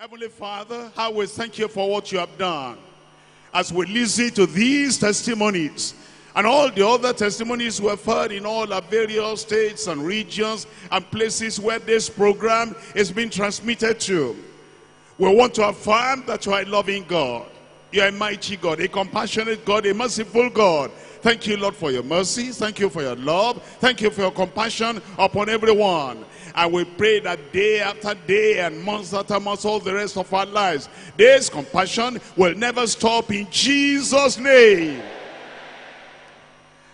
Heavenly Father, how we thank you for what you have done. As we listen to these testimonies and all the other testimonies we have heard in all our various states and regions and places where this program is being transmitted to. We want to affirm that you are a loving God. You are a mighty God, a compassionate God, a merciful God. Thank you, Lord, for your mercy. Thank you for your love. Thank you for your compassion upon everyone. And we pray that day after day and month after month, all the rest of our lives, this compassion will never stop in Jesus' name.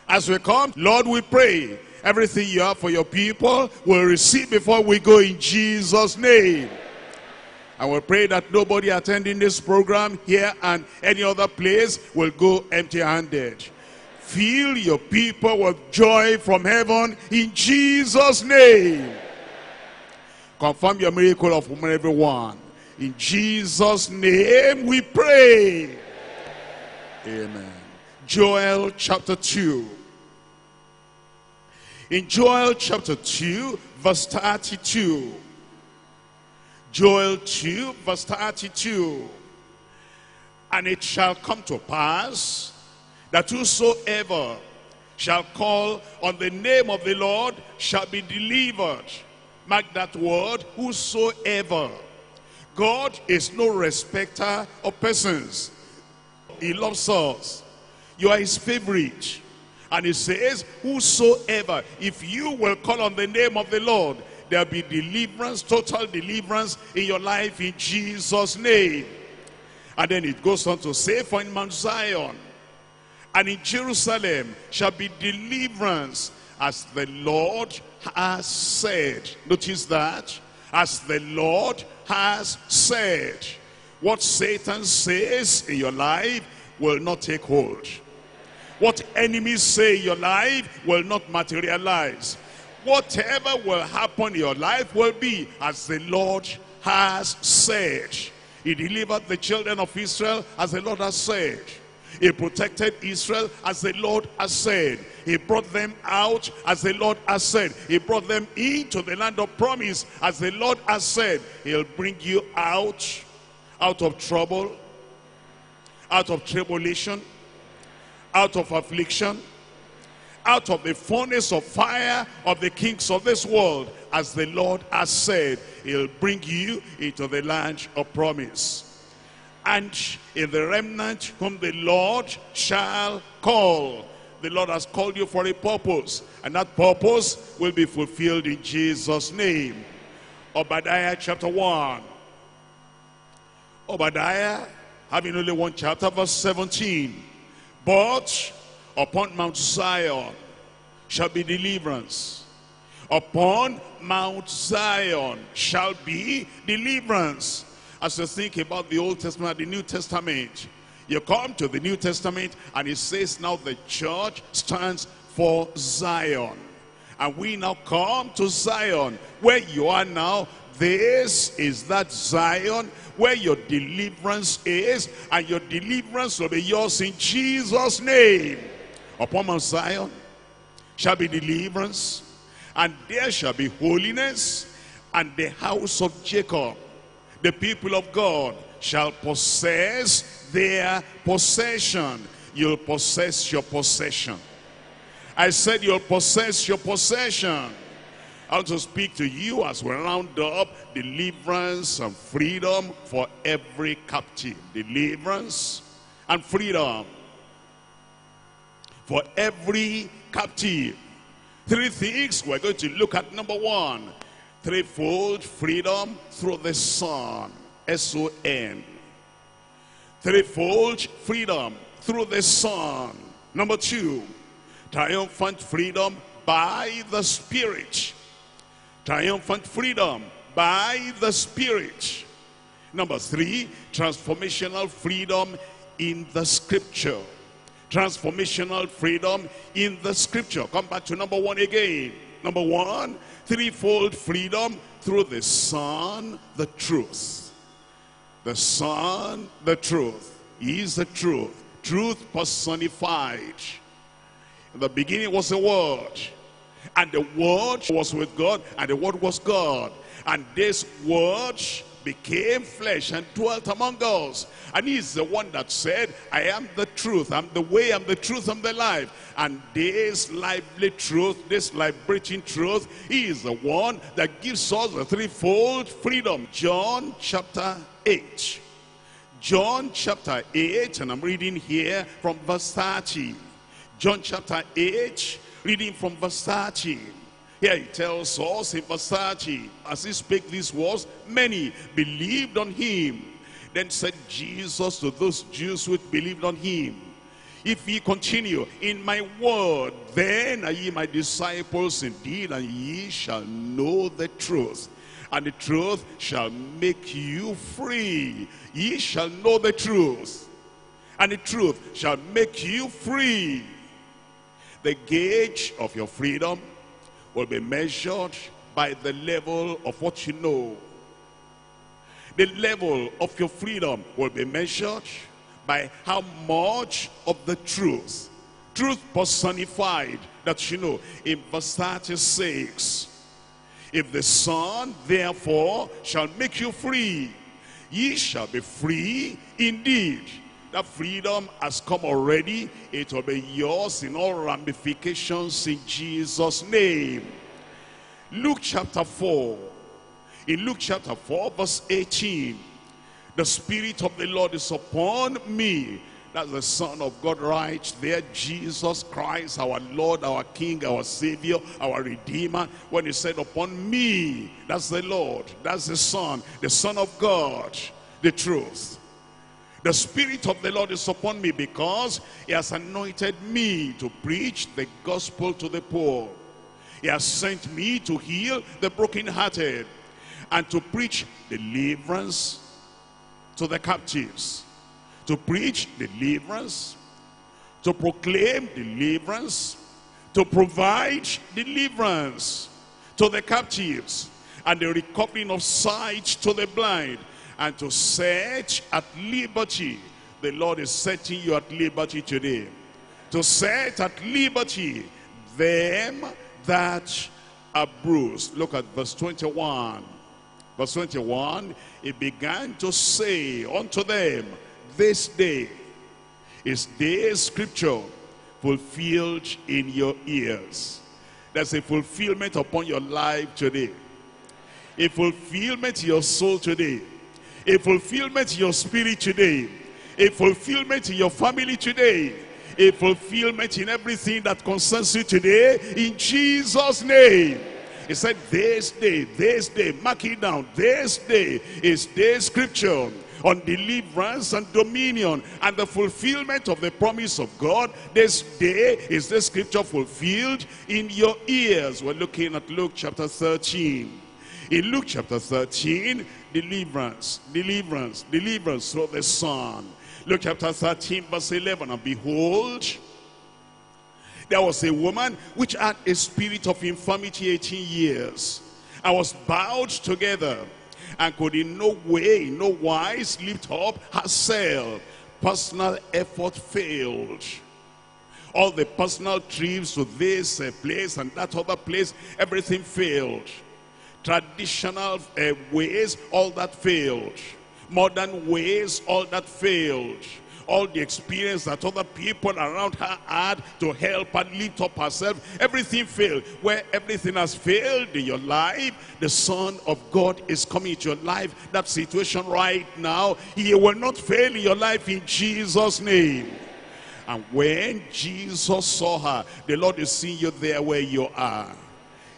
As we come, Lord, we pray everything you have for your people will receive before we go in Jesus' name. I will pray that nobody attending this program here and any other place will go empty-handed. Fill your people with joy from heaven in Jesus' name. Confirm your miracle of woman everyone. In Jesus' name we pray. Amen. Joel chapter 2. In Joel chapter 2, verse 32. Joel 2, verse 32. And it shall come to pass that whosoever shall call on the name of the Lord shall be delivered. Mark that word, whosoever. God is no respecter of persons. He loves us. You are his favorite. And he says, whosoever, if you will call on the name of the Lord, there'll be deliverance, total deliverance in your life in Jesus' name. And then it goes on to say, for in Mount Zion and in Jerusalem shall be deliverance as the Lord has said. Notice that. As the Lord has said. What Satan says in your life will not take hold. What enemies say in your life will not materialize. Whatever will happen in your life will be as the Lord has said. He delivered the children of Israel as the Lord has said. He protected Israel as the Lord has said. He brought them out as the Lord has said. He brought them into the land of promise as the Lord has said. He'll bring you out, out of trouble, out of tribulation, out of affliction, out of the furnace of fire of the kings of this world, as the Lord has said, he'll bring you into the land of promise. And in the remnant whom the Lord shall call. The Lord has called you for a purpose, and that purpose will be fulfilled in Jesus' name. Obadiah chapter 1. Obadiah, having only one chapter, verse 17. But upon Mount Zion shall be deliverance. Upon Mount Zion shall be deliverance. As you think about the Old Testament the New Testament, you come to the New Testament and it says now the church stands for Zion. And we now come to Zion. Where you are now, this is that Zion where your deliverance is. And your deliverance will be yours in Jesus' name. Upon Mount Zion shall be deliverance. And there shall be holiness. And the house of Jacob, the people of God, shall possess their possession. You'll possess your possession. I said you'll possess your possession. I want to speak to you as we round up deliverance and freedom for every captive. Deliverance and freedom for every captive. Three things we're going to look at. Number one, threefold freedom through the Son. S-O-N. Threefold freedom through the Son. Number two, triumphant freedom by the Spirit. Triumphant freedom by the Spirit. Number three, transformational freedom in the Scripture. Transformational freedom in the Scripture. Come back to number one again. Number one, threefold freedom through the Son, the truth. The Son, the truth. He is the truth. Truth personified. In the beginning was the Word. And the Word was with God. And the Word was God. And this Word became flesh and dwelt among us. And he is the one that said, I am the truth, I'm the way, I'm the truth, I'm the life. And this lively truth, this liberating truth, he is the one that gives us the threefold freedom. John chapter 8. John chapter 8, and I'm reading here from verse 30. John chapter 8, reading from verse 30. Here he tells us in verse 30, as he spake these words, many believed on him. Then said Jesus to those Jews who believed on him, If ye continue in my word, then are ye my disciples indeed, and ye shall know the truth. And the truth shall make you free. Ye shall know the truth. And the truth shall make you free. The gauge of your freedom will be measured by the level of what you know. The level of your freedom will be measured by how much of the truth, truth personified that you know. In verse 36, if the Son therefore shall make you free, ye shall be free indeed. That freedom has come already. It will be yours in all ramifications in Jesus' name. Luke chapter 4. In Luke chapter 4 verse 18. The Spirit of the Lord is upon me. That's the Son of God right there. Jesus Christ, our Lord, our King, our Savior, our Redeemer. When he said upon me, that's the Lord. That's the Son, the Son of God, the truth. The Spirit of the Lord is upon me because he has anointed me to preach the gospel to the poor. He has sent me to heal the brokenhearted and to preach deliverance to the captives. To preach deliverance, to proclaim deliverance, to provide deliverance to the captives and the recovering of sight to the blind and to set at liberty. The Lord is setting you at liberty today. To set at liberty them that are bruised. Look at verse 21. Verse 21, he began to say unto them, this day is this scripture fulfilled in your ears. There's a fulfillment upon your life today. A fulfillment in your soul today a fulfillment in your spirit today, a fulfillment in your family today, a fulfillment in everything that concerns you today, in Jesus' name. He said, this day, this day, mark it down, this day is this scripture on deliverance and dominion and the fulfillment of the promise of God. This day is the scripture fulfilled in your ears. We're looking at Luke chapter 13. In Luke chapter 13, deliverance, deliverance, deliverance through the Son. Luke chapter 13 verse 11, and behold, there was a woman which had a spirit of infirmity 18 years. I was bowed together and could in no way, in no wise lift up herself. Personal effort failed. All the personal trips to this uh, place and that other place, everything failed traditional uh, ways, all that failed. Modern ways, all that failed. All the experience that other people around her had to help her lift up herself, everything failed. Where everything has failed in your life, the Son of God is coming into your life. That situation right now, he will not fail in your life in Jesus' name. And when Jesus saw her, the Lord is seeing you there where you are.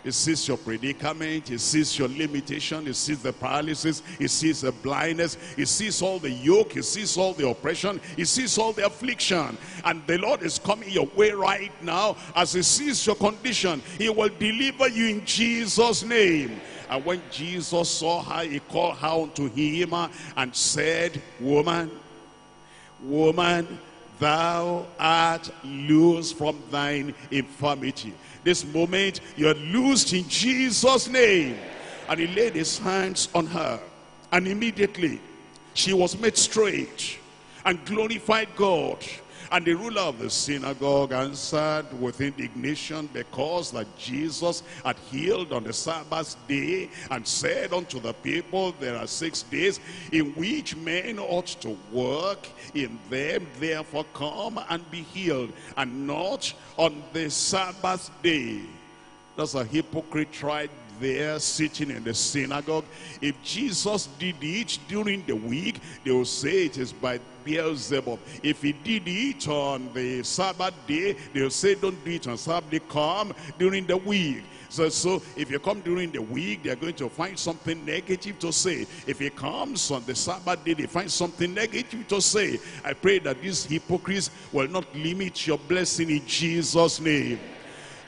He sees your predicament. He sees your limitation. He sees the paralysis. He sees the blindness. He sees all the yoke. He sees all the oppression. He sees all the affliction. And the Lord is coming your way right now. As he sees your condition, he will deliver you in Jesus' name. And when Jesus saw her, he called her unto him and said, Woman, woman, thou art loose from thine infirmity. This moment, you're loosed in Jesus' name. And he laid his hands on her. And immediately, she was made straight and glorified God And the ruler of the synagogue answered with indignation because that Jesus had healed on the Sabbath day and said unto the people, there are six days in which men ought to work. In them therefore come and be healed and not on the Sabbath day. That's a hypocrite right there sitting in the synagogue. If Jesus did it during the week, they will say it is by Beelzebub. If he did it on the Sabbath day, they'll say don't do it on Sabbath come during the week. So, so if you come during the week, they're going to find something negative to say. If he comes on the Sabbath day, they find something negative to say. I pray that these hypocrites will not limit your blessing in Jesus' name.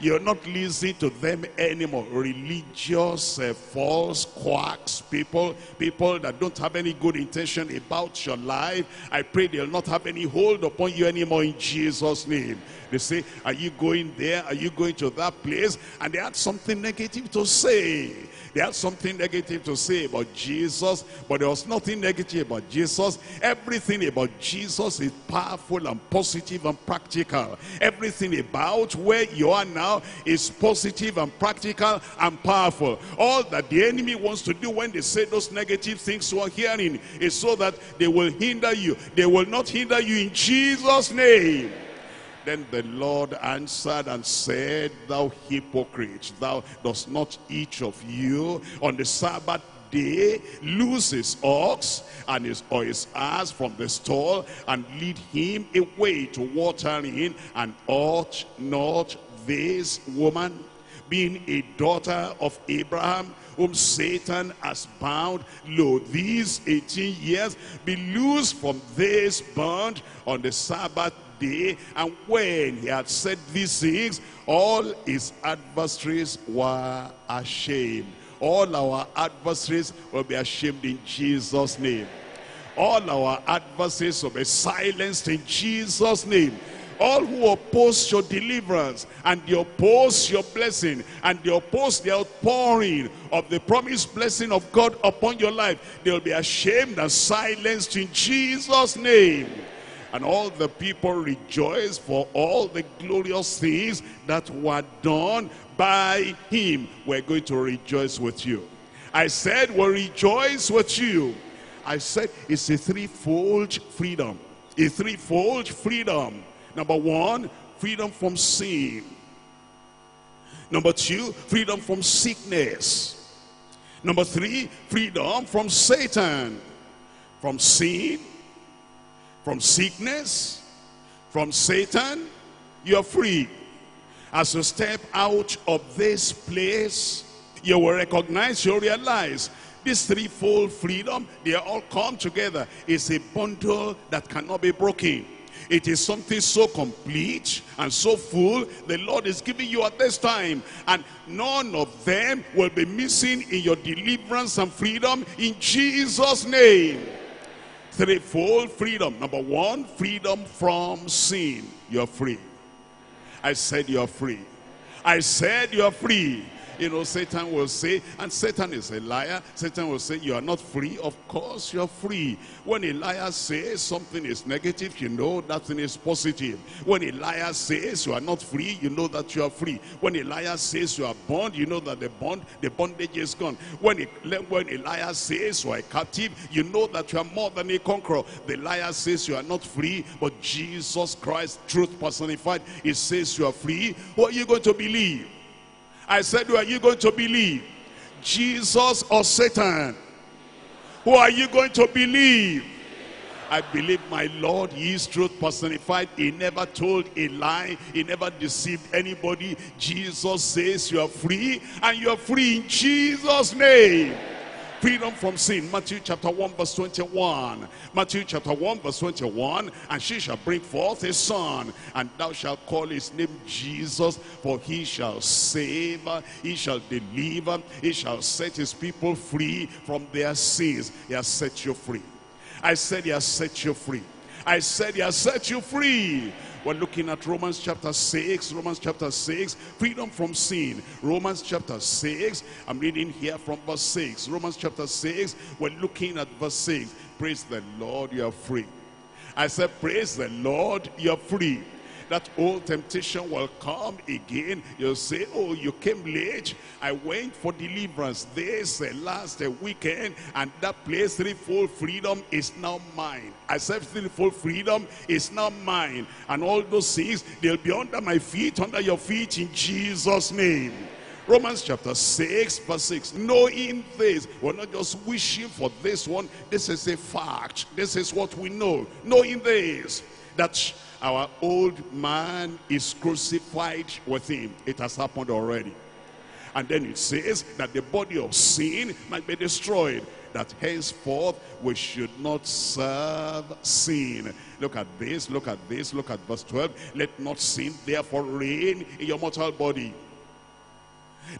You're not listening to them anymore. Religious, uh, false, quacks, people, people that don't have any good intention about your life. I pray they'll not have any hold upon you anymore in Jesus' name. They say, are you going there? Are you going to that place? And they had something negative to say. They had something negative to say about Jesus, but there was nothing negative about Jesus. Everything about Jesus is powerful and positive and practical. Everything about where you are now is positive and practical and powerful. All that the enemy wants to do when they say those negative things you are hearing is so that they will hinder you. They will not hinder you in Jesus' name. Then the Lord answered and said, Thou hypocrite, thou dost not each of you. On the Sabbath day loose his ox and his or his ass from the stall and lead him away to watering and ought not this woman being a daughter of Abraham whom Satan has bound lo these 18 years be loosed from this bond? On the Sabbath day. And when he had said these things, all his adversaries were ashamed. All our adversaries will be ashamed in Jesus' name. All our adversaries will be silenced in Jesus' name all who oppose your deliverance and they oppose your blessing and they oppose the outpouring of the promised blessing of God upon your life, they'll be ashamed and silenced in Jesus' name. And all the people rejoiced for all the glorious things that were done by him. We're going to rejoice with you. I said we'll rejoice with you. I said it's a threefold freedom. A threefold freedom. Number one, freedom from sin. Number two, freedom from sickness. Number three, freedom from Satan. From sin, from sickness, from Satan, you're free. As you step out of this place, you will recognize, you'll realize this threefold freedom, they all come together. It's a bundle that cannot be broken. It is something so complete and so full the Lord is giving you at this time. And none of them will be missing in your deliverance and freedom in Jesus' name threefold freedom. Number one, freedom from sin. You're free. I said you're free. I said you're free you know, Satan will say, and Satan is a liar, Satan will say, you are not free. Of course you're free. When a liar says something is negative, you know that thing is positive. When a liar says you are not free, you know that you are free. When a liar says you are bound, you know that the bond, the bondage is gone. When a, when a liar says you are captive, you know that you are more than a conqueror. The liar says you are not free, but Jesus Christ, truth personified, he says you are free. What are you going to believe? I said, who are you going to believe? Jesus or Satan? Who are you going to believe? I believe my Lord, he is truth personified. He never told a lie. He never deceived anybody. Jesus says you are free and you are free in Jesus' name freedom from sin. Matthew chapter 1 verse 21. Matthew chapter 1 verse 21. And she shall bring forth a son, and thou shalt call his name Jesus, for he shall save, he shall deliver, he shall set his people free from their sins. He has set you free. I said he has set you free. I said he has set you free. We're looking at Romans chapter 6, Romans chapter 6, freedom from sin. Romans chapter 6, I'm reading here from verse 6. Romans chapter 6, we're looking at verse 6. Praise the Lord, you are free. I said, praise the Lord, you're free that old temptation will come again. You'll say, oh, you came late. I went for deliverance this uh, last uh, weekend and that place, threefold freedom is now mine. I said threefold freedom is now mine. And all those things, they'll be under my feet, under your feet in Jesus' name. Romans chapter 6 verse 6. Knowing this. We're not just wishing for this one. This is a fact. This is what we know. Knowing this. That our old man is crucified with him. It has happened already. And then it says that the body of sin might be destroyed. That henceforth we should not serve sin. Look at this, look at this, look at verse 12. Let not sin therefore reign in your mortal body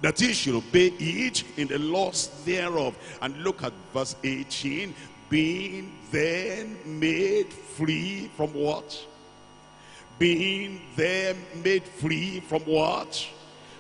that he should obey it in the lust thereof. And look at verse 18. Being then made free from what? Being then made free from what?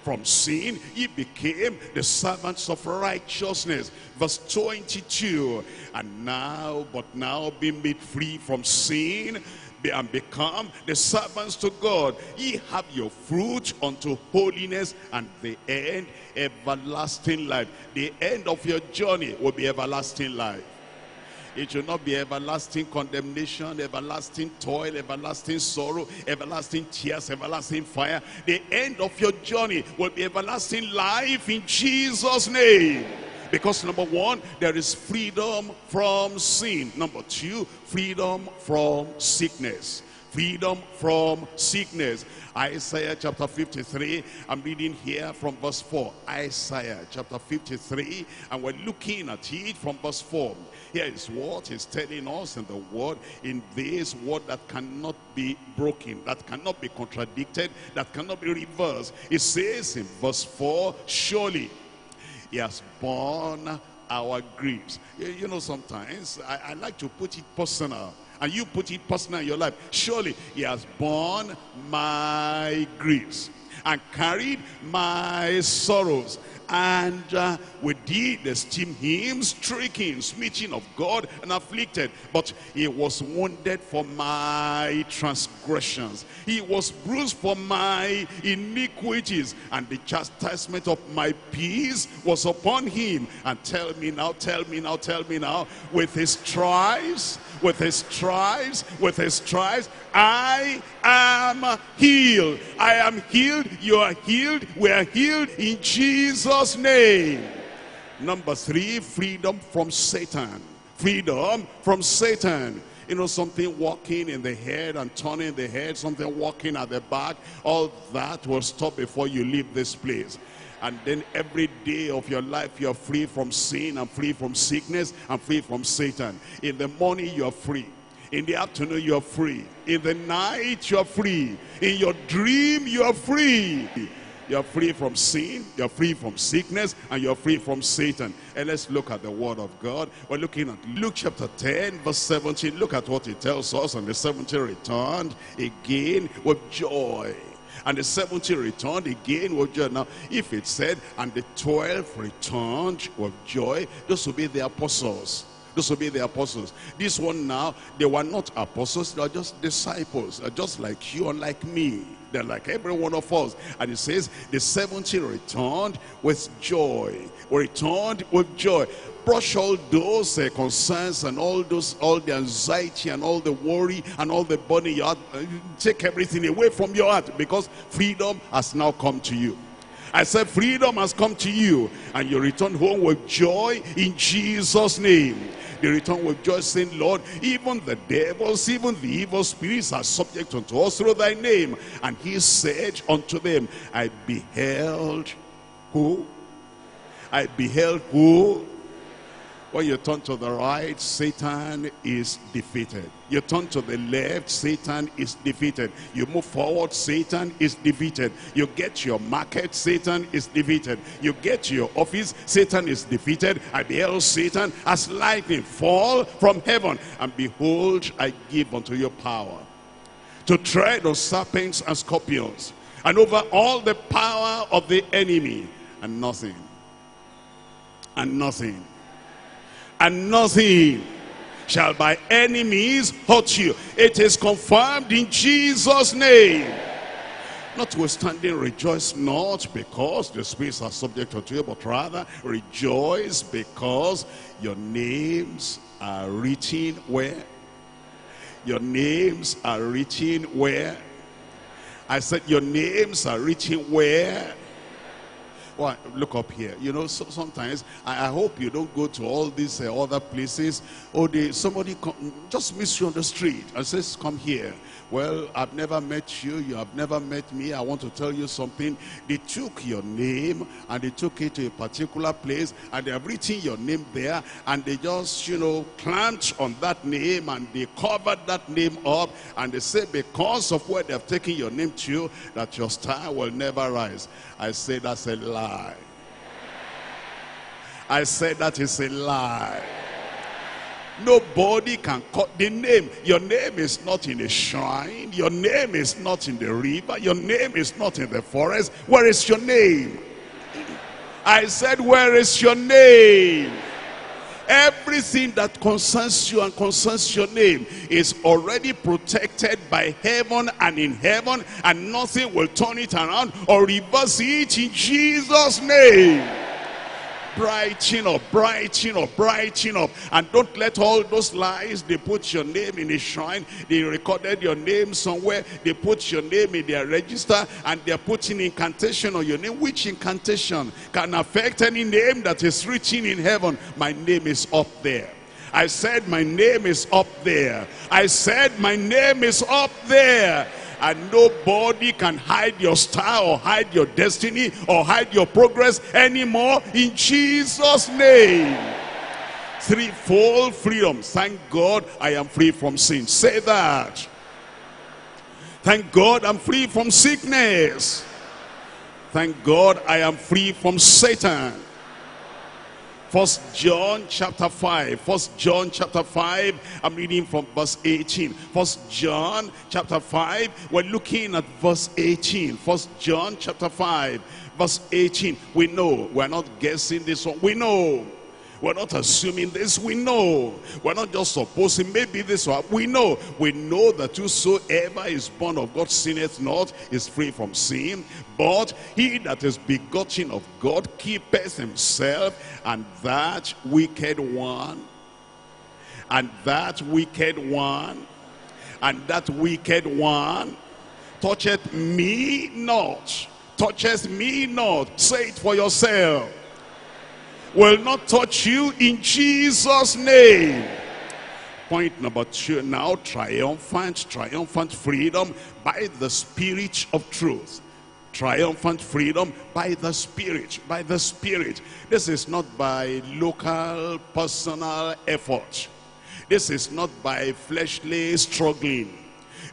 From sin, ye became the servants of righteousness. Verse 22. And now, but now being made free from sin, and become the servants to God. Ye have your fruit unto holiness and the end everlasting life. The end of your journey will be everlasting life. It will not be everlasting condemnation, everlasting toil, everlasting sorrow, everlasting tears, everlasting fire. The end of your journey will be everlasting life in Jesus' name. Because number one, there is freedom from sin. Number two, freedom from sickness. Freedom from sickness. Isaiah chapter 53, I'm reading here from verse 4. Isaiah chapter 53, and we're looking at it from verse 4. Here is what he's telling us in the word, in this word that cannot be broken, that cannot be contradicted, that cannot be reversed. It says in verse 4, surely he has borne our griefs. You know, sometimes I, I like to put it personal. And you put it personal in your life. Surely he has borne my griefs and carried my sorrows and uh, we did esteem him stricken, smitten of God and afflicted. But he was wounded for my transgressions. He was bruised for my iniquities. And the chastisement of my peace was upon him. And tell me now, tell me now, tell me now, with his stripes, with his stripes, with his stripes, I am healed. I am healed. You are healed. We are healed in Jesus' name. Number three, freedom from Satan. Freedom from Satan. You know, something walking in the head and turning the head, something walking at the back, all that will stop before you leave this place. And then every day of your life, you're free from sin and free from sickness and free from Satan. In the morning, you're free. In the afternoon, you're free. In the night, you're free. In your dream, you're free. You're free from sin, you're free from sickness, and you're free from Satan. And let's look at the word of God. We're looking at Luke chapter 10, verse 17. Look at what it tells us. And the 70 returned again with joy. And the 70 returned again with joy. Now, if it said, and the 12 returned with joy, those will be the apostles. Those will be the apostles. This one now, they were not apostles, they are just disciples. They're just like you and like me. They're like every one of us. And it says, the 70 returned with joy. Returned with joy. Brush all those uh, concerns and all those, all the anxiety and all the worry and all the burden. Uh, take everything away from your heart because freedom has now come to you. I said freedom has come to you and you return home with joy in Jesus name. They return with joy saying, Lord, even the devils, even the evil spirits are subject unto us through thy name. And he said unto them, I beheld who? I beheld who? When you turn to the right, Satan is defeated. You turn to the left, Satan is defeated. You move forward, Satan is defeated. You get your market, Satan is defeated. You get your office, Satan is defeated. I beheld Satan as lightning fall from heaven. And behold, I give unto you power to tread on serpents and scorpions and over all the power of the enemy and nothing and nothing and nothing shall by enemies hurt you. It is confirmed in Jesus' name. Notwithstanding, rejoice not because the spirits are subject unto you, but rather rejoice because your names are written where? Your names are written where? I said your names are written where? Well, look up here. You know, so sometimes I, I, hope you don't go to all these uh, other places. Or they, somebody come, just miss you on the street and says, "Come here." Well, I've never met you. You have never met me. I want to tell you something. They took your name and they took it to a particular place and they have written your name there and they just, you know, clamped on that name and they covered that name up and they say because of where they have taken your name to, that your star will never rise. I say that's a lie. I said that is a lie. Nobody can cut the name. Your name is not in a shrine. Your name is not in the river. Your name is not in the forest. Where is your name? I said, where is your name? Everything that concerns you and concerns your name is already protected by heaven and in heaven and nothing will turn it around or reverse it in Jesus' name brighten up, brighten up, brighten up. And don't let all those lies, they put your name in a shrine, they recorded your name somewhere, they put your name in their register, and they're putting incantation on your name. Which incantation can affect any name that is written in heaven? My name is up there. I said my name is up there. I said my name is up there. And nobody can hide your star or hide your destiny or hide your progress anymore in Jesus name. Threefold freedom. Thank God I am free from sin. Say that. Thank God I'm free from sickness. Thank God I am free from Satan First John chapter 5. First John chapter 5. I'm reading from verse 18. First John chapter 5. We're looking at verse 18. First John chapter 5. Verse 18. We know. We're not guessing this one. We know we're not assuming this. We know. We're not just supposing maybe this one. We know. We know that whosoever is born of God sinneth not, is free from sin. But he that is begotten of God keepeth himself, and that wicked one, and that wicked one, and that wicked one toucheth me not. Touches me not. Say it for yourself will not touch you in Jesus' name. Point number two now, triumphant, triumphant freedom by the spirit of truth. Triumphant freedom by the spirit, by the spirit. This is not by local personal effort. This is not by fleshly struggling.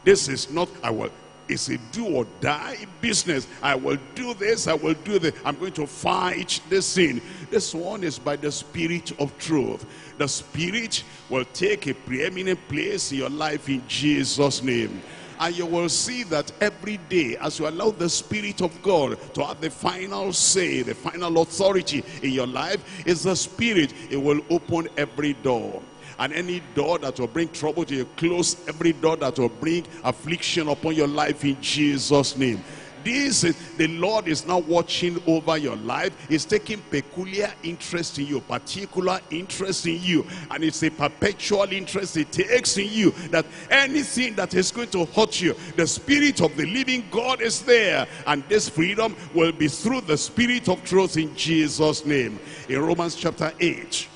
This is not, I will it's a do or die business. I will do this, I will do this. I'm going to fight this sin. This one is by the spirit of truth. The spirit will take a preeminent place in your life in Jesus' name. And you will see that every day as you allow the Spirit of God to have the final say, the final authority in your life, is the Spirit. It will open every door and any door that will bring trouble to you, close every door that will bring affliction upon your life in Jesus' name. This is, the Lord is now watching over your life. He's taking peculiar interest in you, particular interest in you. And it's a perpetual interest he takes in you that anything that is going to hurt you, the Spirit of the living God is there. And this freedom will be through the Spirit of truth in Jesus' name. In Romans chapter 8,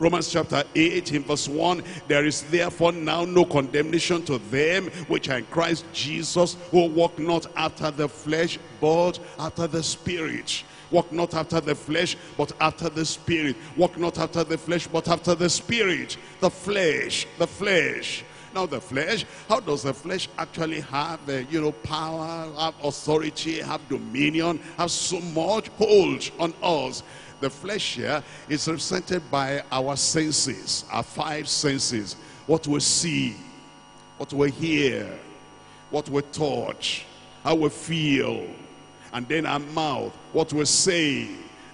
Romans chapter 8 in verse 1, there is therefore now no condemnation to them which are in Christ Jesus, who walk not after the flesh, but after the spirit. Walk not after the flesh, but after the spirit. Walk not after the flesh, but after the spirit. The flesh, the flesh. Now the flesh, how does the flesh actually have, uh, you know, power, have authority, have dominion, have so much hold on us? The flesh here is represented by our senses, our five senses. What we see, what we hear, what we touch, how we feel, and then our mouth, what we say,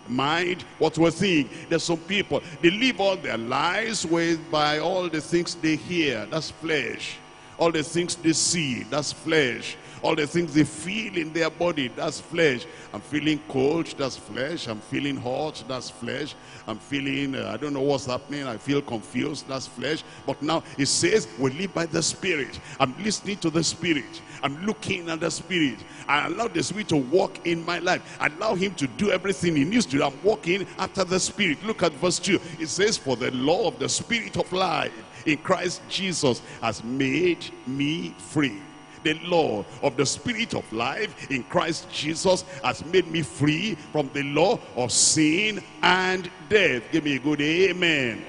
mind, what we think. There's some people, they live all their lives with by all the things they hear. That's flesh. All the things they see, that's flesh. All the things they feel in their body, that's flesh. I'm feeling cold, that's flesh. I'm feeling hot, that's flesh. I'm feeling, uh, I don't know what's happening. I feel confused, that's flesh. But now it says we live by the Spirit. I'm listening to the Spirit. I'm looking at the Spirit. I allow the Spirit to walk in my life. I allow Him to do everything He needs to. I'm walking after the Spirit. Look at verse 2. It says, For the law of the Spirit of life in Christ Jesus has made me free the law of the spirit of life in Christ Jesus has made me free from the law of sin and death. Give me a good amen.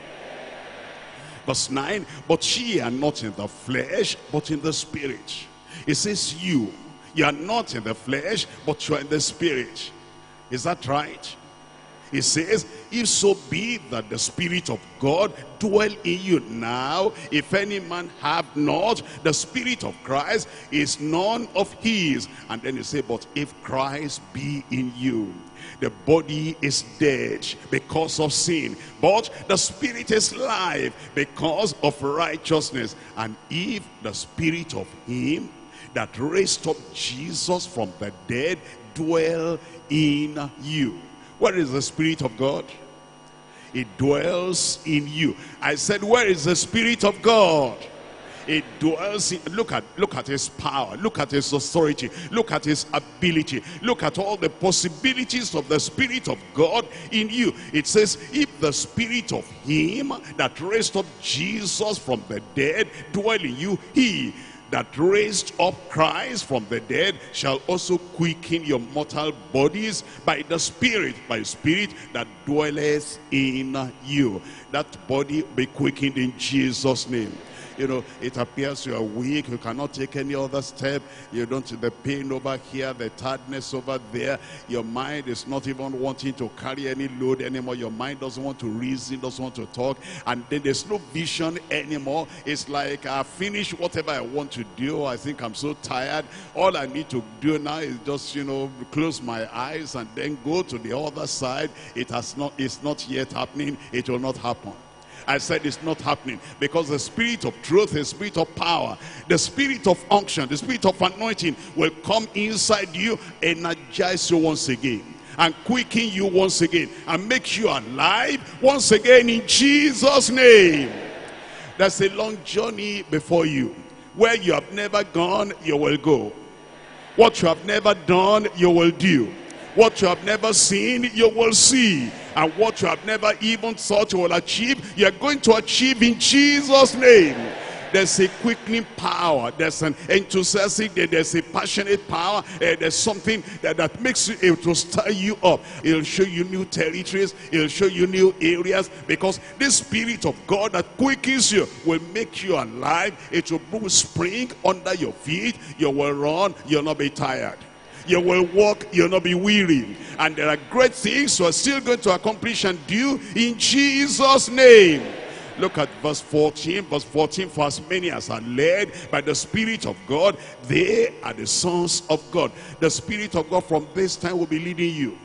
Verse 9, but ye are not in the flesh, but in the spirit. It says you, you are not in the flesh, but you are in the spirit. Is that right? He says, if so be that the Spirit of God dwell in you now, if any man have not, the Spirit of Christ is none of his. And then he say, but if Christ be in you, the body is dead because of sin, but the Spirit is life because of righteousness. And if the Spirit of him that raised up Jesus from the dead dwell in you, where is the Spirit of God? It dwells in you. I said, where is the Spirit of God? It dwells in, look at, look at his power, look at his authority, look at his ability, look at all the possibilities of the Spirit of God in you. It says, if the Spirit of him that raised up Jesus from the dead dwell in you, he that raised up Christ from the dead shall also quicken your mortal bodies by the Spirit, by Spirit that dwelleth in you. That body be quickened in Jesus' name you know, it appears you are weak, you cannot take any other step, you don't, the pain over here, the tiredness over there, your mind is not even wanting to carry any load anymore, your mind doesn't want to reason, doesn't want to talk, and then there's no vision anymore. It's like I finish whatever I want to do, I think I'm so tired, all I need to do now is just, you know, close my eyes and then go to the other side. It has not, it's not yet happening, it will not happen. I said it's not happening because the spirit of truth, the spirit of power, the spirit of unction, the spirit of anointing will come inside you, energize you once again and quicken you once again and make you alive once again in Jesus name. There's a long journey before you. Where you have never gone, you will go. What you have never done, you will do. What you have never seen, you will see. And what you have never even thought you will achieve, you are going to achieve in Jesus' name. There's a quickening power. There's an enthusiastic, there's a passionate power. Uh, there's something that, that makes you, it will stir you up. It'll show you new territories. It'll show you new areas. Because this spirit of God that quickens you will make you alive. It will bring spring under your feet. You will run. You'll not be tired. You will walk, you'll not be weary. And there are great things you are still going to accomplish and do in Jesus' name. Look at verse 14. Verse 14, for as many as are led by the Spirit of God, they are the sons of God. The Spirit of God from this time will be leading you.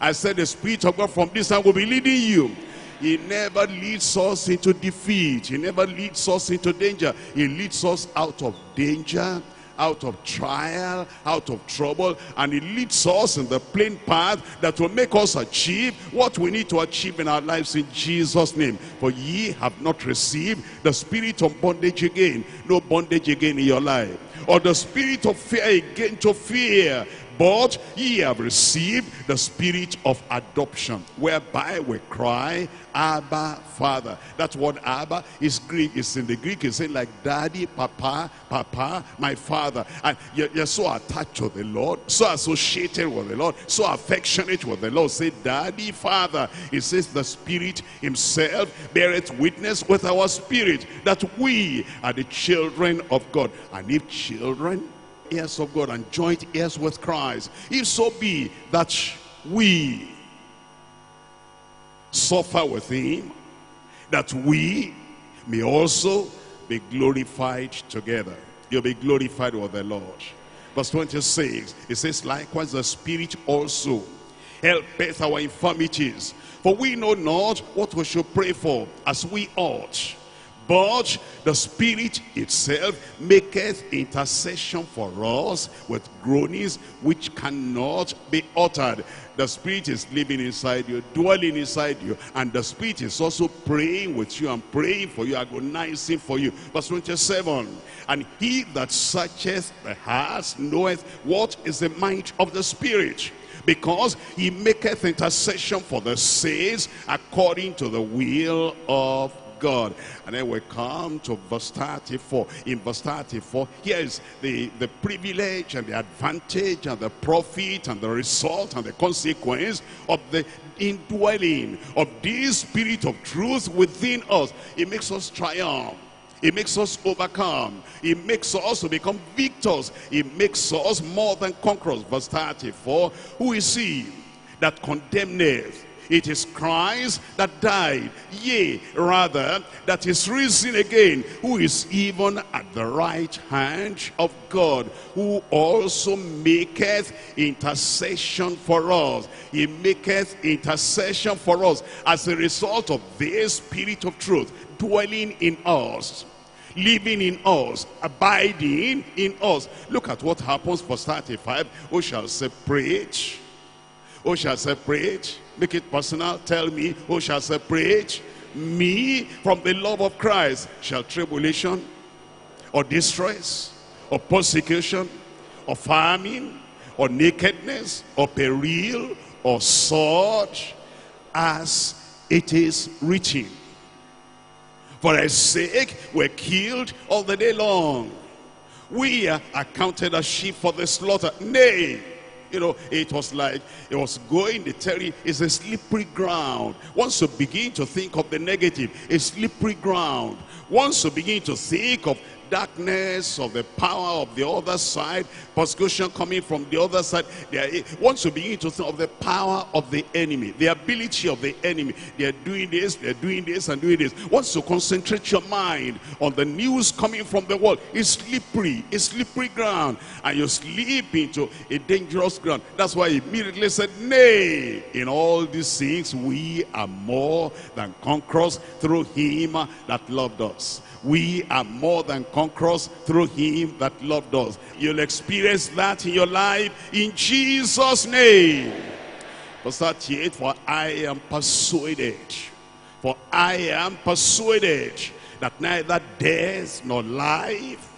I said the Spirit of God from this time will be leading you. He never leads us into defeat. He never leads us into danger. He leads us out of danger out of trial, out of trouble, and it leads us in the plain path that will make us achieve what we need to achieve in our lives in Jesus' name. For ye have not received the spirit of bondage again, no bondage again in your life, or the spirit of fear again to fear, but ye have received the spirit of adoption, whereby we cry, Abba, Father. That word Abba is Greek. It's in the Greek. It's saying like daddy, papa, papa, my father. And you're, you're, so attached to the Lord, so associated with the Lord, so affectionate with the Lord. Say, daddy, father. It says the Spirit himself beareth witness with our spirit that we are the children of God. And if children, heirs of God and joint heirs with Christ. If so be that we suffer with him, that we may also be glorified together. You'll be glorified with the Lord. Verse 26, it says, Likewise the Spirit also helpeth our infirmities. For we know not what we should pray for as we ought. But the Spirit itself maketh intercession for us with groanings which cannot be uttered. The Spirit is living inside you, dwelling inside you, and the Spirit is also praying with you and praying for you, agonizing for you. Verse 27, And he that searcheth the hearts knoweth what is the mind of the Spirit because he maketh intercession for the saints according to the will of God. And then we come to verse 34. In verse 34, here is the, the privilege and the advantage and the profit and the result and the consequence of the indwelling of this spirit of truth within us. It makes us triumph. It makes us overcome. It makes us to become victors. It makes us more than conquerors. Verse 34, Who is he that condemneth? It is Christ that died, yea, rather, that is risen again, who is even at the right hand of God, who also maketh intercession for us. He maketh intercession for us as a result of this spirit of truth dwelling in us living in us, abiding in us. Look at what happens for 35. Who shall separate? Who shall separate? Make it personal. Tell me, who shall separate me from the love of Christ? Shall tribulation or distress or persecution or famine or nakedness or peril or sword as it is written. For thy sake we're killed all the day long. We are accounted as sheep for the slaughter. Nay, you know, it was like, it was going, they tell you, it's a slippery ground. Once you begin to think of the negative, a slippery ground. Once you begin to think of darkness of the power of the other side, persecution coming from the other side. Are, once you begin to think of the power of the enemy, the ability of the enemy, they are doing this, they're doing this and doing this. Once you concentrate your mind on the news coming from the world, it's slippery, it's slippery ground, and you slip into a dangerous ground. That's why he immediately said, Nay, in all these things we are more than conquerors through him that loved us. We are more than conquerors through him that loved us. You'll experience that in your life in Jesus' name. Verse 38, for I am persuaded, for I am persuaded that neither death nor life,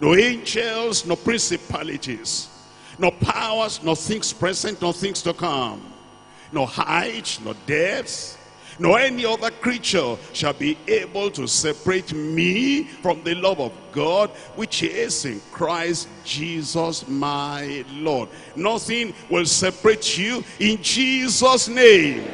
nor angels, nor principalities, nor powers, nor things present, nor things to come, nor height, nor depths, nor any other creature shall be able to separate me from the love of God which is in Christ Jesus my Lord. Nothing will separate you in Jesus' name.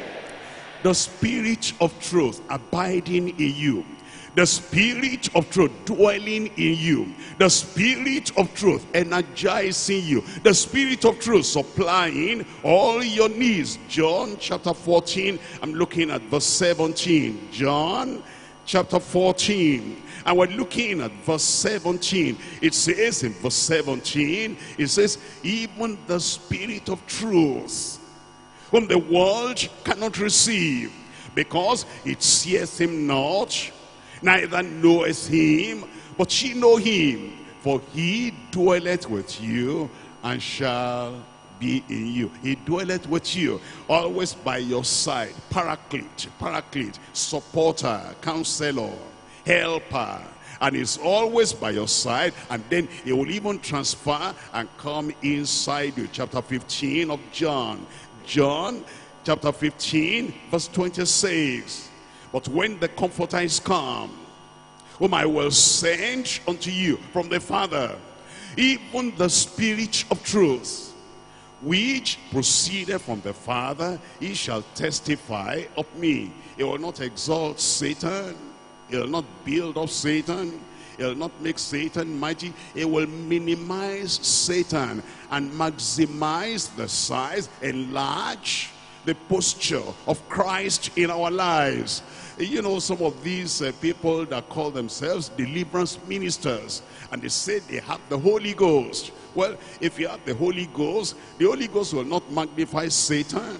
The spirit of truth abiding in you the spirit of truth dwelling in you. The spirit of truth energizing you. The spirit of truth supplying all your needs. John chapter 14 i'm looking at verse 17 john chapter 14 and we're looking at verse 17 it says in verse 17 it says even the spirit of truth whom the world cannot receive because it seeth him not neither knoweth him, but ye know him, for he dwelleth with you and shall be in you. He dwelleth with you, always by your side. Paraclete, paraclete, supporter, counselor, helper, and he's always by your side. And then he will even transfer and come inside you. Chapter 15 of john. John chapter 15 verse 26 but when the comforter is come, whom I will send unto you from the Father, even the Spirit of truth, which proceeded from the Father, he shall testify of me. He will not exalt Satan. He will not build up Satan. He will not make Satan mighty. He will minimize Satan and maximize the size, enlarge the posture of Christ in our lives. You know, some of these uh, people that call themselves deliverance ministers, and they say they have the Holy Ghost. Well, if you have the Holy Ghost, the Holy Ghost will not magnify Satan.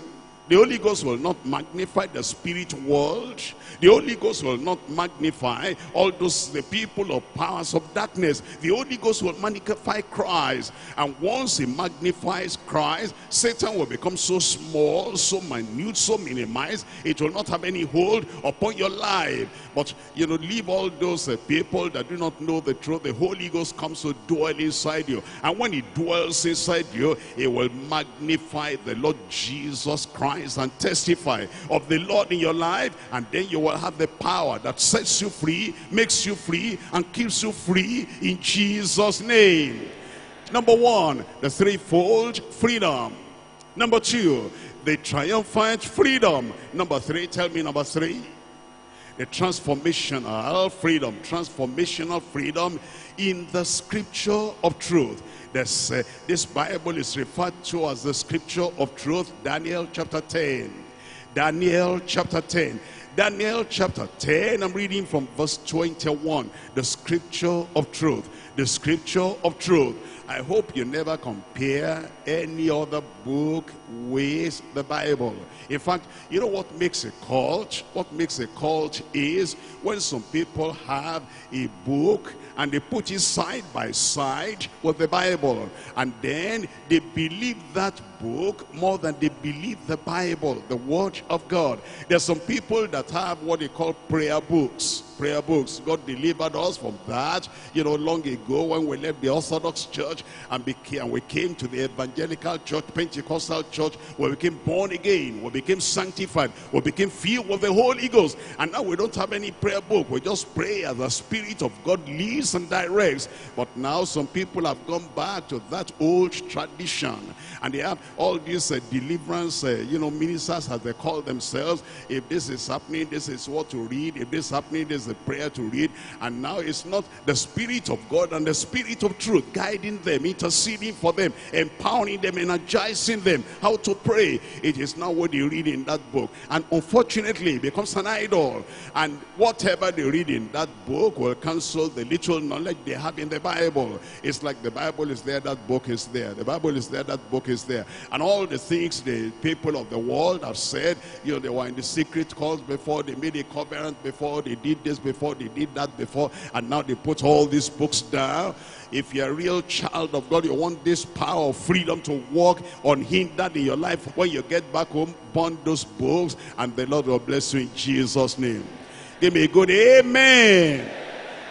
The Holy Ghost will not magnify the spirit world. The Holy Ghost will not magnify all those the people of powers of darkness. The Holy Ghost will magnify Christ. And once he magnifies Christ, Satan will become so small, so minute, so minimized, it will not have any hold upon your life. But, you know, leave all those uh, people that do not know the truth. The Holy Ghost comes to dwell inside you. And when he dwells inside you, he will magnify the Lord Jesus Christ and testify of the Lord in your life. And then you will have the power that sets you free, makes you free, and keeps you free in Jesus' name. Number one, the threefold freedom. Number two, the triumphant freedom. Number three, tell me number three. The transformational freedom, transformational freedom in the scripture of truth. This, uh, this Bible is referred to as the scripture of truth, Daniel chapter 10. Daniel chapter 10. Daniel chapter 10, I'm reading from verse 21. The scripture of truth. The scripture of truth. I hope you never compare any other book with the Bible. In fact, you know what makes a cult? What makes a cult is when some people have a book and they put it side by side with the Bible. And then they believe that book more than they believe the Bible, the word of God. There's some people that have what they call prayer books. Prayer books. God delivered us from that, you know, long ago when we left the Orthodox Church and, became, and we came to the Evangelical Church, Pentecostal Church, where we became born again, we became sanctified, we became filled with the Holy Ghost. And now we don't have any prayer book. We just pray as the Spirit of God leads and directs. But now some people have gone back to that old tradition. And they have all these uh, deliverance, uh, you know, ministers as they call themselves. If this is happening, this is what to read. If this is happening, this is a prayer to read. And now it's not the Spirit of God and the Spirit of truth guiding them, interceding for them, empowering them, energizing them, how to pray. It is not what they read in that book. And unfortunately, it becomes an idol. And whatever they read in that book will cancel the little knowledge they have in the Bible. It's like the Bible is there, that book is there. The Bible is there, that book is there. And all the things the people of the world have said, you know, they were in the secret calls before, they made a covenant before, they did this before, they did that before, and now they put all these books down. If you're a real child of God, you want this power of freedom to walk unhindered in your life. When you get back home, burn those books, and the Lord will bless you in Jesus' name. Give me a good amen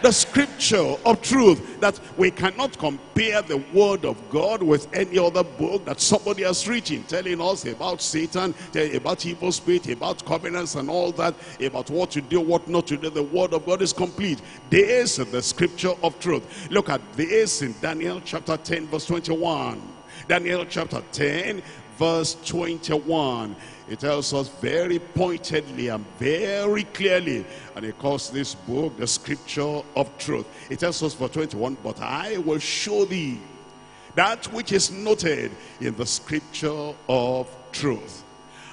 the scripture of truth that we cannot compare the word of God with any other book that somebody has written telling us about Satan, about evil spirit, about covenants and all that, about what to do, what not to do. The word of God is complete. This is the scripture of truth. Look at this in Daniel chapter 10 verse 21. Daniel chapter 10 verse 21. It tells us very pointedly and very clearly, and he calls this book the scripture of truth. He tells us for 21, but I will show thee that which is noted in the scripture of truth.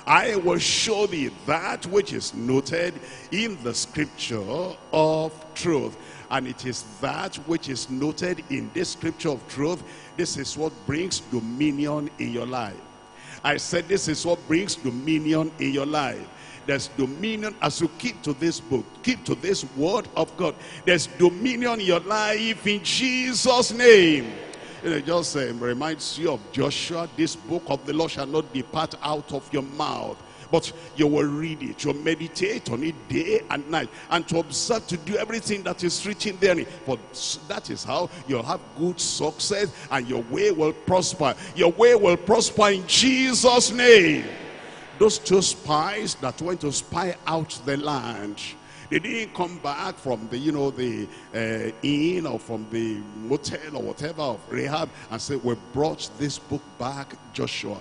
I will show thee that which is noted in the scripture of truth. And it is that which is noted in this scripture of truth. This is what brings dominion in your life. I said this is what brings dominion in your life. There's dominion as you keep to this book, keep to this word of God. There's dominion in your life in Jesus' name. It just uh, reminds you of Joshua. This book of the law shall not depart out of your mouth but you will read it, you'll meditate on it day and night, and to observe to do everything that is written therein. For that is how you'll have good success and your way will prosper. Your way will prosper in Jesus' name. Those two spies that went to spy out the land, they didn't come back from the, you know, the uh, inn or from the motel or whatever of Rahab and say, we brought this book back, Joshua.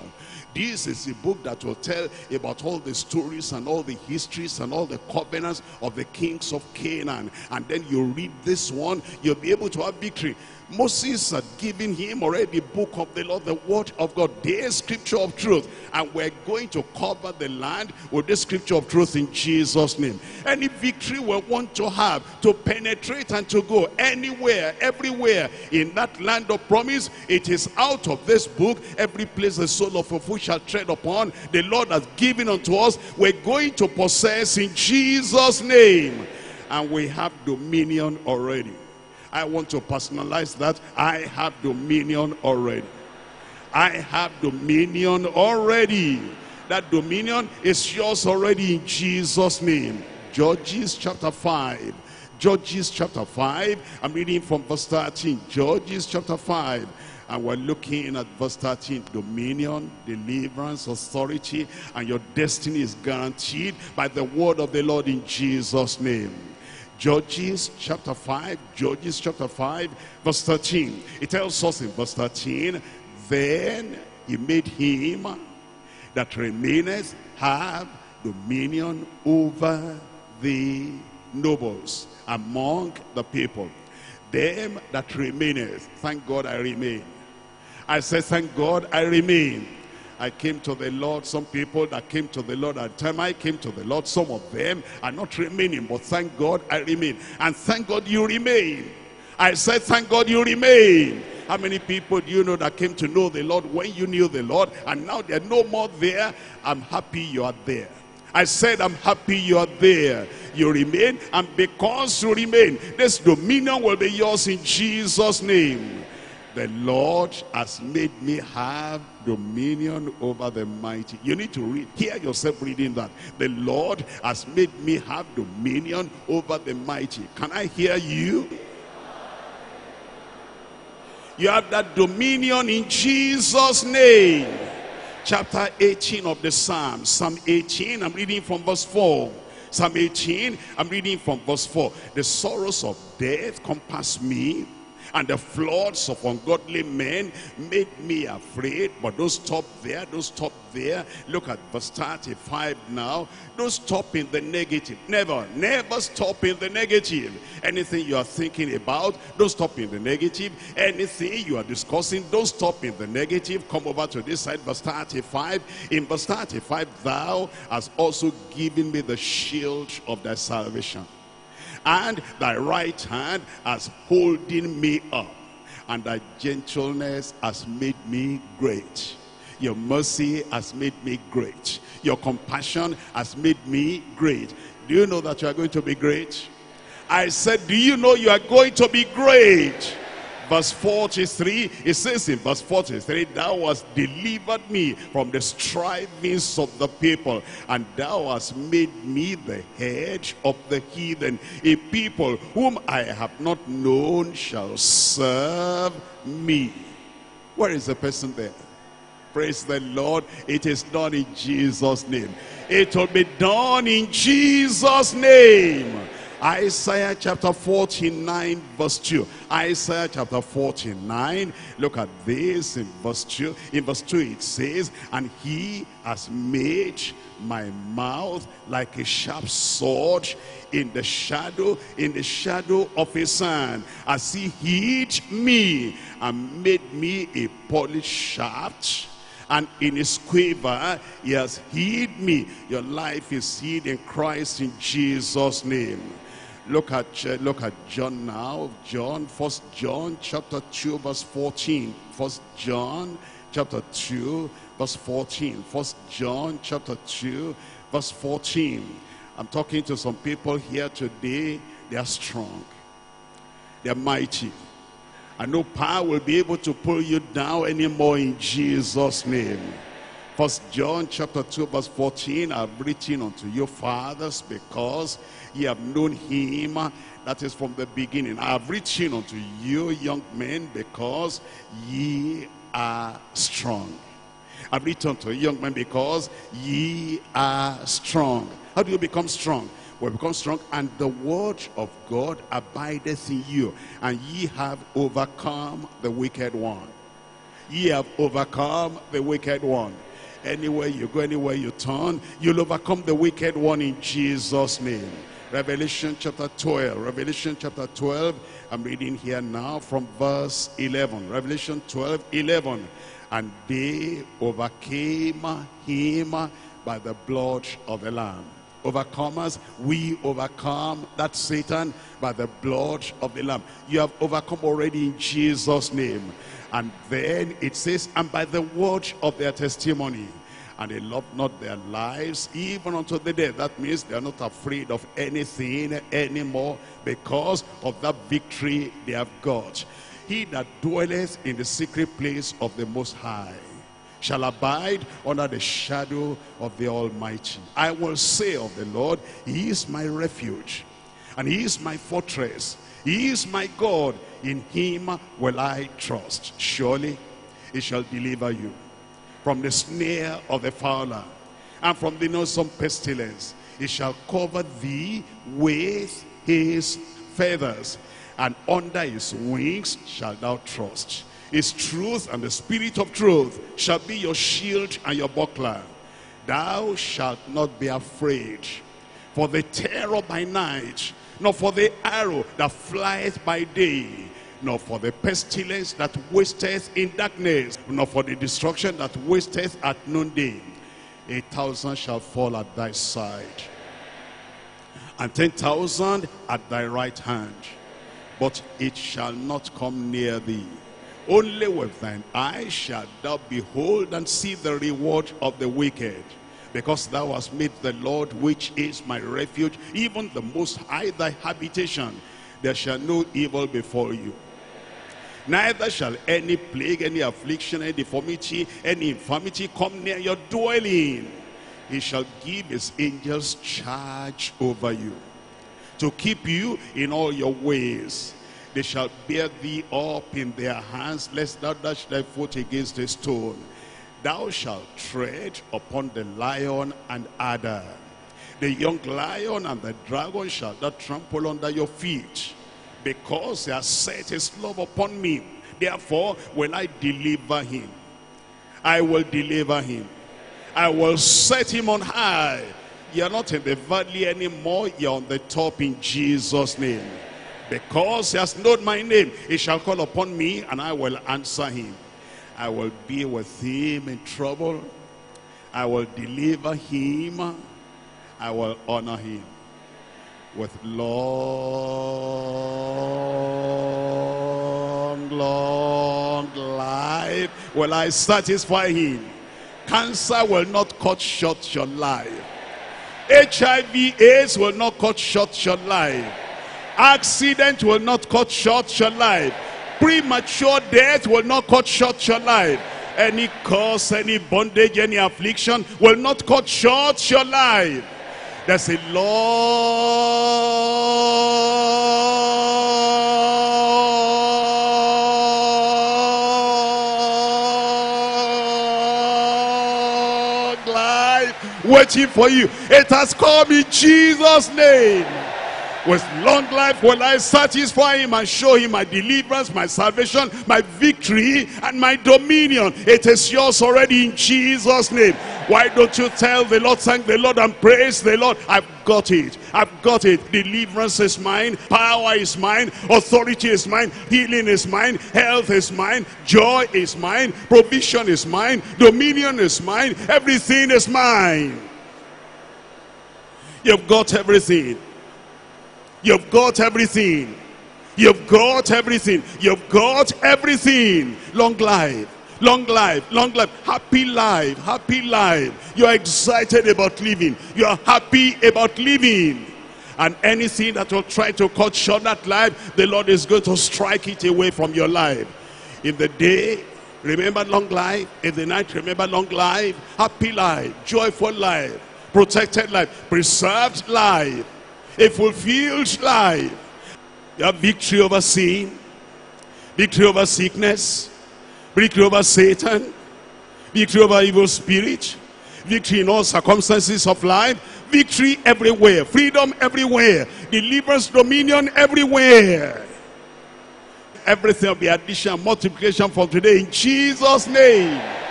This is a book that will tell about all the stories and all the histories and all the covenants of the kings of Canaan. And then you read this one, you'll be able to have victory. Moses had given him already book of the Lord, the word of God, the scripture of truth. And we're going to cover the land with the scripture of truth in Jesus' name. Any victory we want to have, to penetrate and to go anywhere, everywhere in that land of promise, it is out of this book. Every place the sole of a foot shall tread upon, the Lord has given unto us. We're going to possess in Jesus' name. And we have dominion already. I want to personalize that. I have dominion already. I have dominion already. That dominion is yours already in Jesus' name. Judges chapter 5. Judges chapter 5. I'm reading from verse 13. Judges chapter 5. And we're looking at verse 13. Dominion, deliverance, authority, and your destiny is guaranteed by the word of the Lord in Jesus' name. Judges chapter 5, Judges chapter 5, verse 13. It tells us in verse 13, Then he made him that remaineth have dominion over the nobles among the people. Them that remaineth, thank God I remain. I said, thank God I remain. I came to the Lord. Some people that came to the Lord at the time I came to the Lord, some of them are not remaining, but thank God I remain. And thank God you remain. I said, thank God you remain. How many people do you know that came to know the Lord when you knew the Lord and now they're no more there? I'm happy you are there. I said, I'm happy you are there. You remain, and because you remain, this dominion will be yours in Jesus' name. The Lord has made me have dominion over the mighty. You need to read, hear yourself reading that. The Lord has made me have dominion over the mighty. Can I hear you? You have that dominion in Jesus' name. Chapter 18 of the Psalm. Psalm 18, I'm reading from verse 4. Psalm 18, I'm reading from verse 4. The sorrows of death compass me and the floods of ungodly men made me afraid. But don't stop there, don't stop there. Look at verse 35 now. Don't stop in the negative. Never, never stop in the negative. Anything you are thinking about, don't stop in the negative. Anything you are discussing, don't stop in the negative. Come over to this side, verse 35. In verse 35, thou hast also given me the shield of thy salvation and thy right hand has holding me up and thy gentleness has made me great. Your mercy has made me great. Your compassion has made me great. Do you know that you are going to be great? I said do you know you are going to be great verse 43, it says in verse 43, Thou hast delivered me from the strivings of the people, and thou hast made me the head of the heathen. A people whom I have not known shall serve me. Where is the person there? Praise the Lord. It is done in Jesus' name. It will be done in Jesus' name. Isaiah chapter 49 verse 2. Isaiah chapter 49. Look at this in verse 2. In verse 2 it says, And he has made my mouth like a sharp sword in the shadow, in the shadow of his hand. As he hid me and made me a polished shaft and in his quiver he has hid me your life is hid in christ in jesus name Look at uh, look at John now. John, First John chapter 2 verse 14. First John chapter 2 verse 14. First John chapter 2 verse 14. I'm talking to some people here today. They are strong. They are mighty. And no power will be able to pull you down anymore in Jesus' name. First John chapter 2 verse 14, I've written unto you fathers because ye have known him that is from the beginning. I have written unto you young men because ye are strong. I've written to young men because ye are strong. How do you become strong? Well, become strong and the word of God abideth in you and ye have overcome the wicked one. Ye have overcome the wicked one. Anywhere you go, anywhere you turn, you'll overcome the wicked one in Jesus' name. Revelation chapter 12. Revelation chapter 12. I'm reading here now from verse 11. Revelation 12, 11. And they overcame him by the blood of the Lamb. Overcomers, we overcome that Satan by the blood of the Lamb. You have overcome already in Jesus' name. And then it says, and by the word of their testimony and they love not their lives even unto the death. That means they are not afraid of anything anymore because of that victory they have got. He that dwelleth in the secret place of the Most High shall abide under the shadow of the Almighty. I will say of the Lord, He is my refuge, and He is my fortress. He is my God. In Him will I trust. Surely He shall deliver you from the snare of the fowler and from the noisome pestilence. He shall cover thee with his feathers, and under his wings shalt thou trust. His truth and the spirit of truth shall be your shield and your buckler. Thou shalt not be afraid for the terror by night, nor for the arrow that flieth by day, nor for the pestilence that wasteth in darkness, nor for the destruction that wasteth at noonday. A thousand shall fall at thy side, and ten thousand at thy right hand, but it shall not come near thee. Only with thine eyes shalt thou behold and see the reward of the wicked. Because thou hast made the Lord, which is my refuge, even the Most High thy habitation. There shall no evil befall you Neither shall any plague, any affliction, any deformity, any infirmity come near your dwelling. He shall give his angels charge over you to keep you in all your ways. They shall bear thee up in their hands, lest thou dash thy foot against a stone. Thou shalt tread upon the lion and adder. The young lion and the dragon shall thou trample under your feet because he has set his love upon me. Therefore will I deliver him. I will deliver him. I will set him on high. You're not in the valley anymore. You're on the top in Jesus' name. Because he has known my name, he shall call upon me and I will answer him. I will be with him in trouble. I will deliver him. I will honor him with long, long life will I satisfy him. Cancer will not cut short your life. HIV AIDS will not cut short your life. Accident will not cut short your life. Premature death will not cut short your life. Any curse, any bondage, any affliction will not cut short your life. There's a long life waiting for you. It has come in Jesus' name. With long life will I satisfy him and show him my deliverance, my salvation, my victory, and my dominion. It is yours already in Jesus' name. Why don't you tell the Lord, thank the Lord and praise the Lord. I've got it. I've got it. Deliverance is mine. Power is mine. Authority is mine. Healing is mine. Health is mine. Joy is mine. Provision is mine. Dominion is mine. Everything is mine. You've got everything. You've got everything. You've got everything. You've got everything. Long life. Long life, long life, happy life, happy life. You're excited about living. You're happy about living. And anything that will try to cut short that life, the Lord is going to strike it away from your life. In the day, remember long life. In the night, remember long life. Happy life, joyful life, protected life, preserved life a fulfilled life. You have victory over sin, victory over sickness, victory over Satan, victory over evil spirit, victory in all circumstances of life, victory everywhere, freedom everywhere, deliverance, dominion everywhere. Everything will be addition multiplication from today in Jesus' name.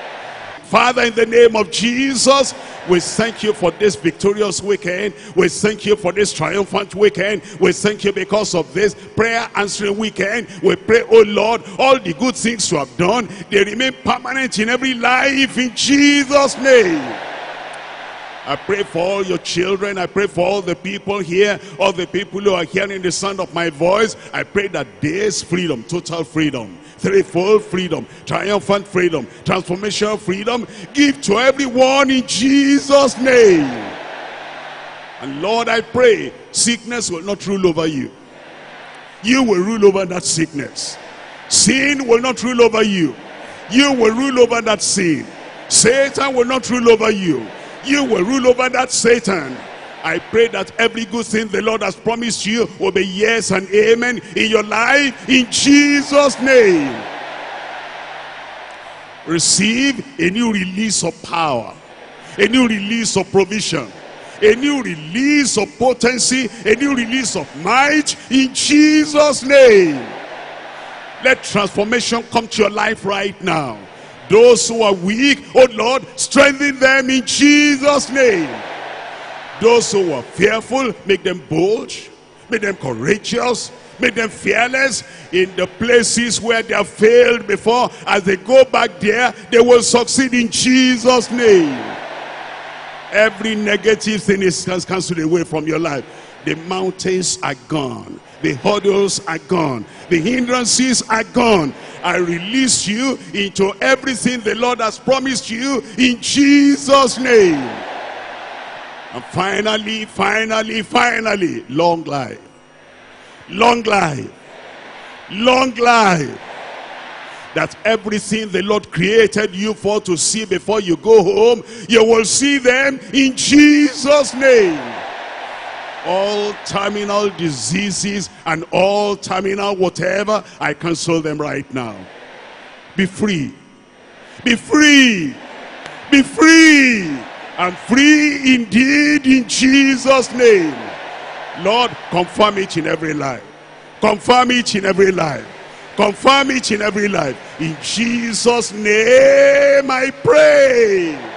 Father, in the name of Jesus, We thank you for this victorious weekend. We thank you for this triumphant weekend. We thank you because of this prayer answering weekend. We pray, oh Lord, all the good things you have done, they remain permanent in every life in Jesus' name. I pray for all your children. I pray for all the people here, all the people who are hearing the sound of my voice. I pray that there's freedom, total freedom, threefold freedom, triumphant freedom, transformational freedom. Give to everyone in Jesus' name. And Lord, I pray sickness will not rule over you. You will rule over that sickness. Sin will not rule over you. You will rule over that sin. Satan will not rule over you you will rule over that Satan. I pray that every good thing the Lord has promised you will be yes and amen in your life in Jesus' name. Receive a new release of power, a new release of provision, a new release of potency, a new release of might in Jesus' name. Let transformation come to your life right now. Those who are weak, oh Lord, strengthen them in Jesus' name. Those who are fearful, make them bold, make them courageous, make them fearless in the places where they have failed before. As they go back there, they will succeed in Jesus' name. Every negative thing is cancelled away from your life. The mountains are gone. The hurdles are gone. The hindrances are gone. I release you into everything the Lord has promised you in Jesus' name. And finally, finally, finally, long life. Long life. Long life. That everything the Lord created you for to see before you go home, you will see them in Jesus' name all terminal diseases and all terminal whatever, I cancel them right now. Be free. Be free. Be free. And free indeed in Jesus' name. Lord, confirm it in every life. Confirm it in every life. Confirm it in every life. In Jesus' name I pray.